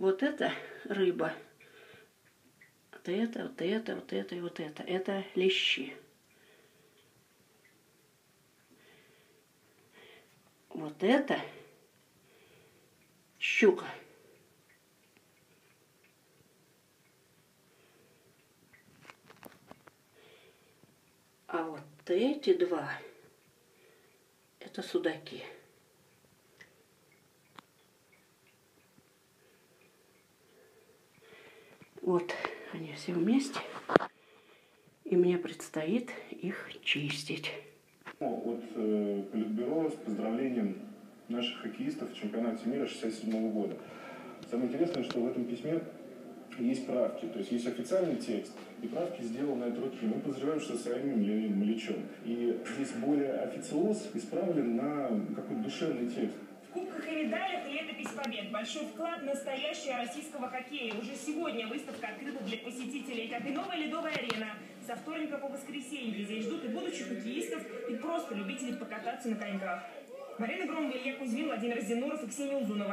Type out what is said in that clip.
Вот это рыба. Вот это, вот это, вот это и вот это. Это лещи. Вот это щука. А вот эти два это судаки. Вот они все вместе. И мне предстоит их чистить. От э, Политбюро с поздравлением наших хоккеистов в чемпионате мира 67 года. Самое интересное, что в этом письме есть правки, то есть есть официальный текст, и правки сделаны от руки. Мы подозреваем, что самим Леонидом Ильичем. И здесь более официоз исправлен на какой-то душевный текст. Кубках и медалях летопись побед. Большой вклад настоящего российского хоккея. Уже сегодня выставка открыта для посетителей, как и новая ледовая арена. Со вторника по воскресенье здесь ждут и будущих хоккеистов, и просто любителей покататься на коньках. Марина Громова, Илья Кузьмин, Владимир Зинуров и Ксения Узунова.